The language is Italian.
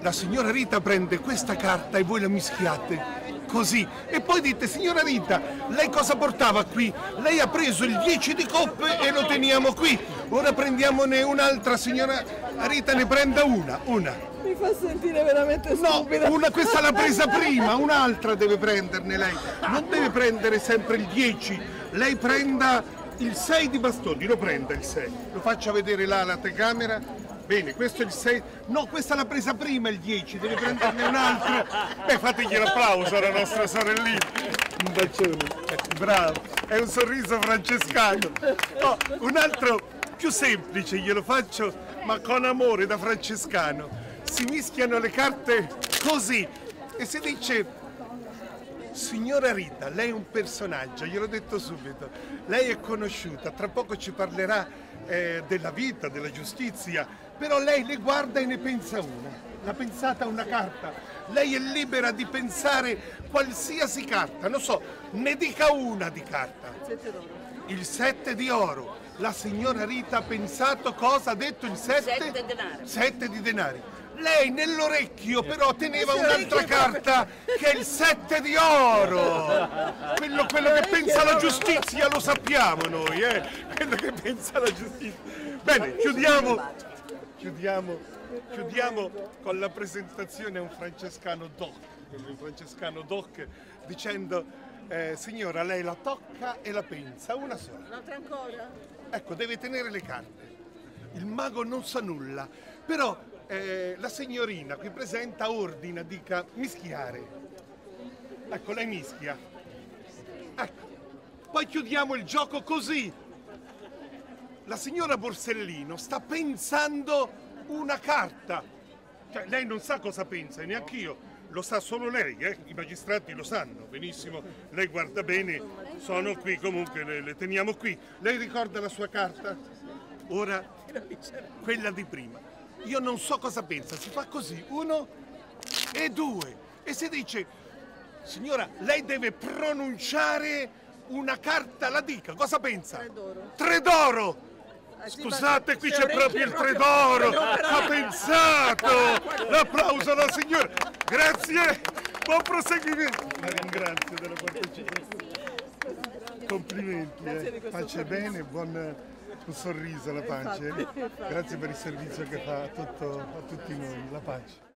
la signora Rita prende questa carta e voi la mischiate. Così. E poi dite signora Rita lei cosa portava qui? Lei ha preso il 10 di coppe e lo teniamo qui. Ora prendiamone un'altra signora Rita ne prenda una una. Mi fa sentire veramente no stupida. una questa l'ha presa prima un'altra deve prenderne lei. Non deve prendere sempre il 10 lei prenda il 6 di bastoni lo prenda il 6 lo faccia vedere là alla telecamera Bene, questo è il 6. No, questa l'ha presa prima il 10, deve prenderne un'altra. Beh, fategli l'applauso alla nostra sorellina. Un bacione. Bravo, è un sorriso francescano. No, un altro più semplice, glielo faccio, ma con amore da francescano. Si mischiano le carte così e si dice Signora Rita, lei è un personaggio, gliel'ho detto subito, lei è conosciuta, tra poco ci parlerà eh, della vita, della giustizia, però lei ne guarda e ne pensa una, l'ha pensata una carta, lei è libera di pensare qualsiasi carta, non so, ne dica una di carta, il 7 di oro, la signora Rita ha pensato cosa ha detto il 7? Sette denari. 7 di denari. Lei nell'orecchio però teneva un'altra carta che è il 7 di oro. Quello, quello che pensa la giustizia lo sappiamo noi, eh? Quello che pensa la giustizia. Bene, chiudiamo, chiudiamo, chiudiamo con la presentazione a un francescano doc, un francescano doc dicendo eh, signora lei la tocca e la pensa, una sola. Un'altra ancora? Ecco, deve tenere le carte. Il mago non sa nulla, però eh, la signorina qui presenta ordina, dica mischiare. Ecco, lei mischia. Ecco. Poi chiudiamo il gioco così. La signora Borsellino sta pensando una carta. Cioè, lei non sa cosa pensa, neanche io. Lo sa solo lei, eh? i magistrati lo sanno benissimo. Lei guarda bene, sono qui comunque, le, le teniamo qui. Lei ricorda la sua carta? Ora, quella di prima. Io non so cosa pensa, si fa così, uno e due. E si dice, signora, lei deve pronunciare una carta, la dica, cosa pensa? Tre d'oro. Tre d'oro! Eh Scusate, qui c'è proprio il proprio- tre d'oro! No, però- Ha pensato! L'applauso alla signora! Grazie! Buon proseguimento! La ringrazio della partecipazione. Complimenti, eh. Pace bene, buon un sorriso alla pace. Infatti, infatti. Grazie per il servizio che fa a, tutto- a tutti noi, la pace.